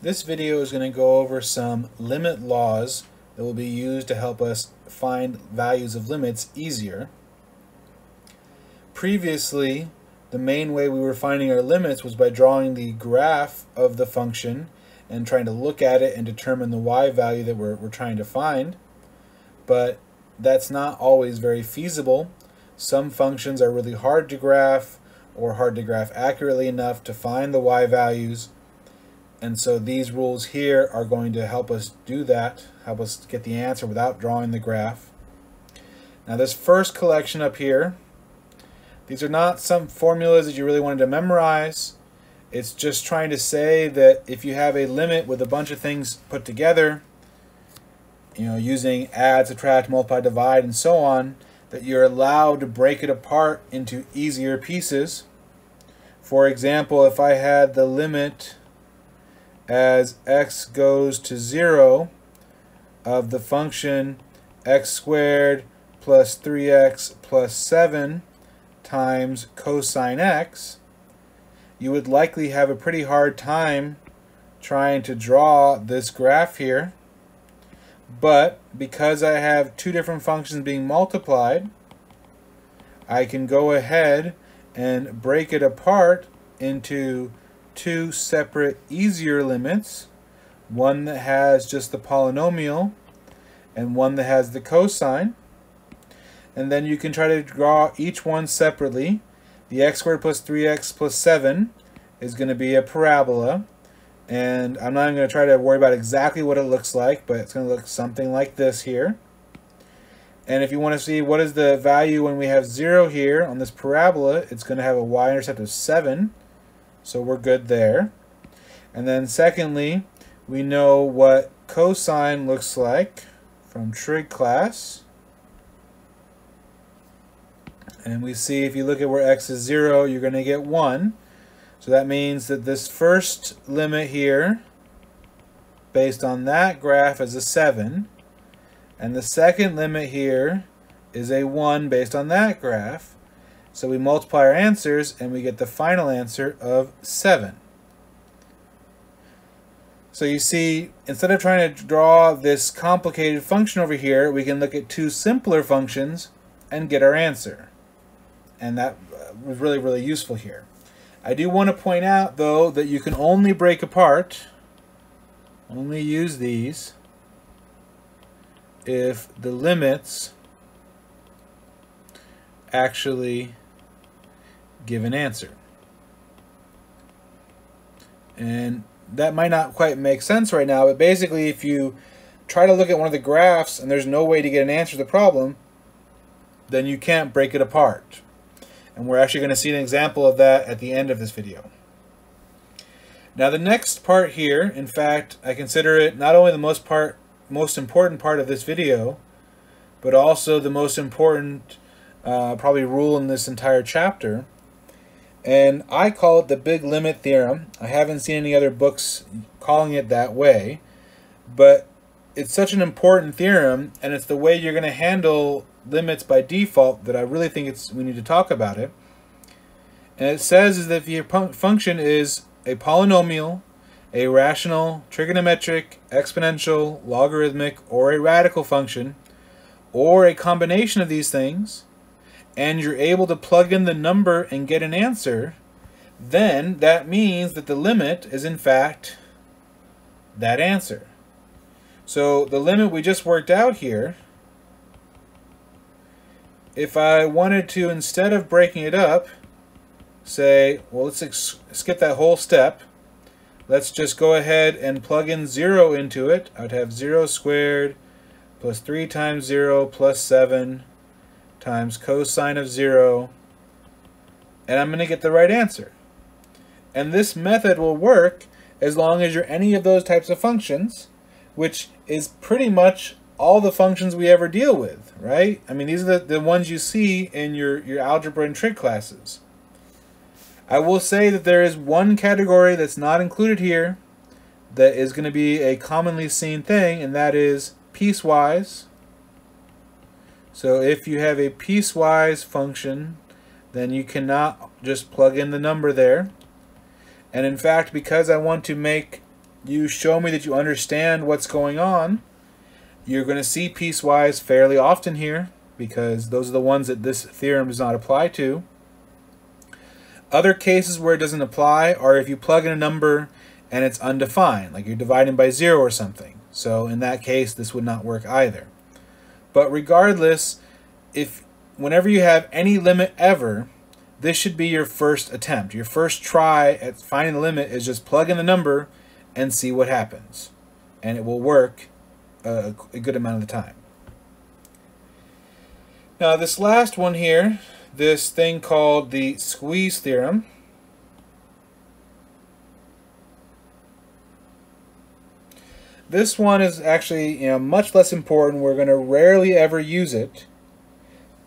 This video is going to go over some limit laws that will be used to help us find values of limits easier. Previously, the main way we were finding our limits was by drawing the graph of the function and trying to look at it and determine the y value that we're, we're trying to find. But that's not always very feasible. Some functions are really hard to graph or hard to graph accurately enough to find the y values and so these rules here are going to help us do that, help us get the answer without drawing the graph. Now this first collection up here, these are not some formulas that you really wanted to memorize. It's just trying to say that if you have a limit with a bunch of things put together, you know, using add, subtract, multiply, divide, and so on, that you're allowed to break it apart into easier pieces. For example, if I had the limit as x goes to 0 of the function x squared plus 3x plus 7 times cosine x, you would likely have a pretty hard time trying to draw this graph here. But because I have two different functions being multiplied, I can go ahead and break it apart into two separate easier limits, one that has just the polynomial and one that has the cosine. And then you can try to draw each one separately. The x squared plus 3x plus 7 is going to be a parabola. And I'm not even going to try to worry about exactly what it looks like, but it's going to look something like this here. And if you want to see what is the value when we have 0 here on this parabola, it's going to have a y-intercept of 7. So we're good there. And then secondly, we know what cosine looks like from trig class. And we see if you look at where x is 0, you're going to get 1. So that means that this first limit here, based on that graph, is a 7. And the second limit here is a 1 based on that graph. So we multiply our answers and we get the final answer of 7. So you see, instead of trying to draw this complicated function over here, we can look at two simpler functions and get our answer. And that uh, was really, really useful here. I do want to point out, though, that you can only break apart, only use these, if the limits actually give an answer. And that might not quite make sense right now, but basically if you try to look at one of the graphs and there's no way to get an answer to the problem, then you can't break it apart. And we're actually going to see an example of that at the end of this video. Now the next part here, in fact, I consider it not only the most part, most important part of this video, but also the most important uh, probably rule in this entire chapter, and I call it the big limit theorem. I haven't seen any other books calling it that way, but it's such an important theorem, and it's the way you're going to handle limits by default that I really think it's we need to talk about it. And it says is that if your function is a polynomial, a rational, trigonometric, exponential, logarithmic, or a radical function, or a combination of these things, and you're able to plug in the number and get an answer, then that means that the limit is in fact that answer. So the limit we just worked out here, if I wanted to, instead of breaking it up, say, well, let's skip that whole step. Let's just go ahead and plug in 0 into it. I would have 0 squared plus 3 times 0 plus 7 times cosine of 0, and I'm going to get the right answer. And this method will work as long as you're any of those types of functions, which is pretty much all the functions we ever deal with, right? I mean, these are the, the ones you see in your, your algebra and trig classes. I will say that there is one category that's not included here that is going to be a commonly seen thing, and that is piecewise so if you have a piecewise function, then you cannot just plug in the number there. And in fact, because I want to make you show me that you understand what's going on, you're going to see piecewise fairly often here because those are the ones that this theorem does not apply to. Other cases where it doesn't apply are if you plug in a number and it's undefined, like you're dividing by zero or something. So in that case, this would not work either. But regardless, if whenever you have any limit ever, this should be your first attempt. Your first try at finding the limit is just plug in the number and see what happens. And it will work uh, a, a good amount of the time. Now this last one here, this thing called the squeeze theorem, This one is actually you know much less important. We're going to rarely ever use it.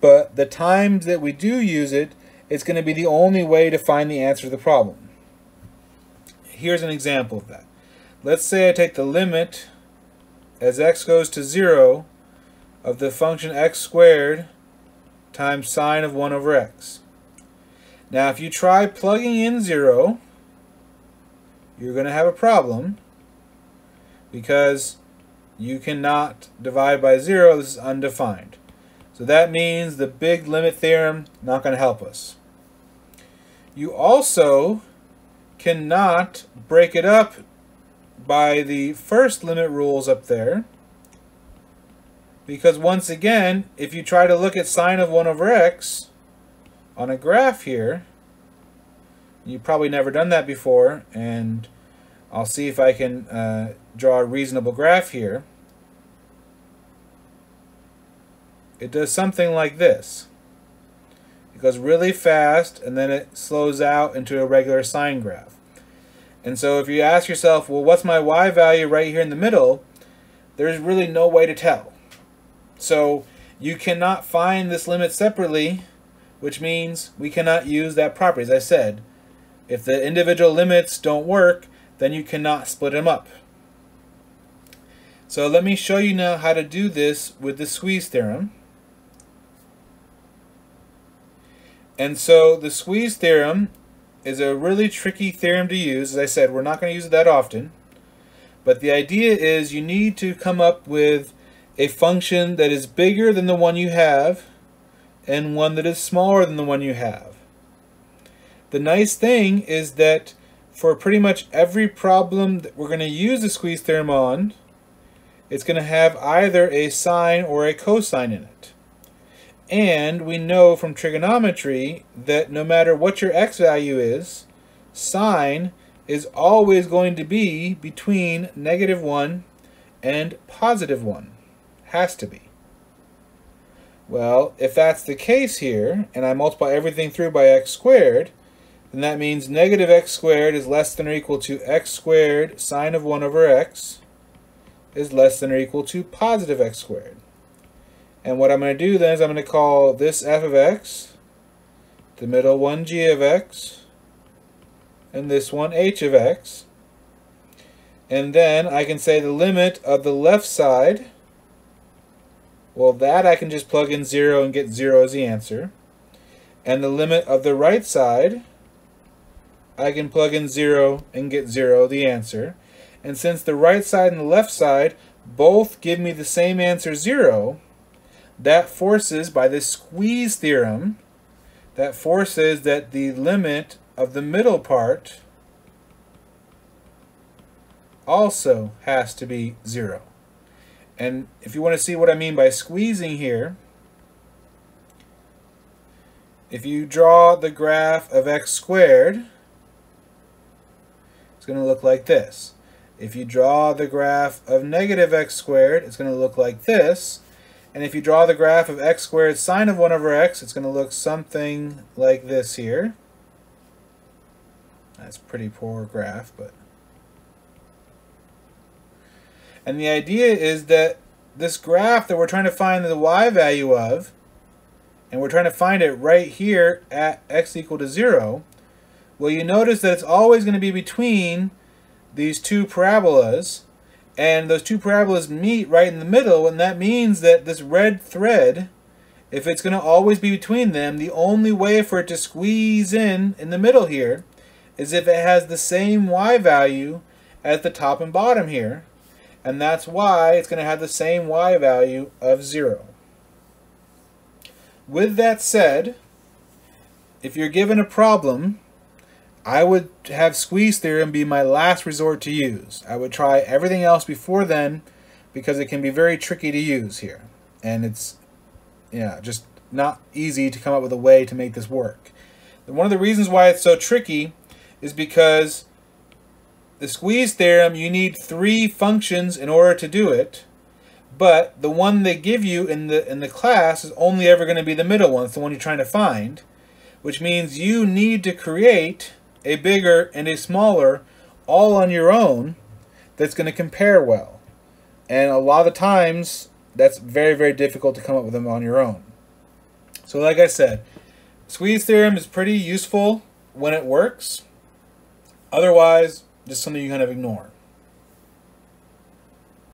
But the times that we do use it, it's going to be the only way to find the answer to the problem. Here's an example of that. Let's say I take the limit as x goes to 0 of the function x squared times sine of 1 over x. Now if you try plugging in 0, you're going to have a problem because you cannot divide by 0. This is undefined. So that means the big limit theorem not going to help us. You also cannot break it up by the first limit rules up there because once again, if you try to look at sine of 1 over x on a graph here, you've probably never done that before, and I'll see if I can uh, draw a reasonable graph here. It does something like this. It goes really fast, and then it slows out into a regular sine graph. And so if you ask yourself, well, what's my y value right here in the middle? There's really no way to tell. So you cannot find this limit separately, which means we cannot use that property. As I said, if the individual limits don't work, then you cannot split them up. So let me show you now how to do this with the squeeze theorem. And so the squeeze theorem is a really tricky theorem to use. As I said, we're not going to use it that often. But the idea is you need to come up with a function that is bigger than the one you have and one that is smaller than the one you have. The nice thing is that for pretty much every problem that we're going to use the squeeze theorem on, it's going to have either a sine or a cosine in it. And we know from trigonometry that no matter what your x value is, sine is always going to be between negative 1 and positive 1. Has to be. Well, if that's the case here, and I multiply everything through by x squared, then that means negative x squared is less than or equal to x squared sine of 1 over x is less than or equal to positive x squared. And what I'm going to do then is I'm going to call this f of x, the middle one g of x, and this one h of x. And then I can say the limit of the left side well, that I can just plug in 0 and get 0 as the answer. And the limit of the right side, I can plug in 0 and get 0, the answer. And since the right side and the left side both give me the same answer, 0, that forces, by this squeeze theorem, that forces that the limit of the middle part also has to be 0. And if you want to see what I mean by squeezing here, if you draw the graph of x squared, it's going to look like this. If you draw the graph of negative x squared, it's going to look like this. And if you draw the graph of x squared sine of 1 over x, it's going to look something like this here. That's pretty poor graph, but and the idea is that this graph that we're trying to find the y value of, and we're trying to find it right here at x equal to 0, well, you notice that it's always going to be between these two parabolas, and those two parabolas meet right in the middle, and that means that this red thread, if it's going to always be between them, the only way for it to squeeze in in the middle here is if it has the same y value as the top and bottom here. And that's why it's going to have the same y value of 0. With that said, if you're given a problem, I would have squeeze theorem be my last resort to use. I would try everything else before then because it can be very tricky to use here. And it's, yeah, just not easy to come up with a way to make this work. One of the reasons why it's so tricky is because the squeeze theorem, you need three functions in order to do it, but the one they give you in the in the class is only ever going to be the middle one. It's the one you're trying to find, which means you need to create a bigger and a smaller all on your own that's going to compare well. And a lot of times, that's very, very difficult to come up with them on your own. So like I said, squeeze theorem is pretty useful when it works. Otherwise, just something you kind of ignore.